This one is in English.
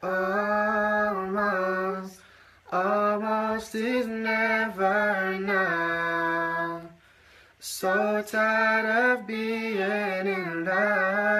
Almost, almost is never now. So tired of being in love.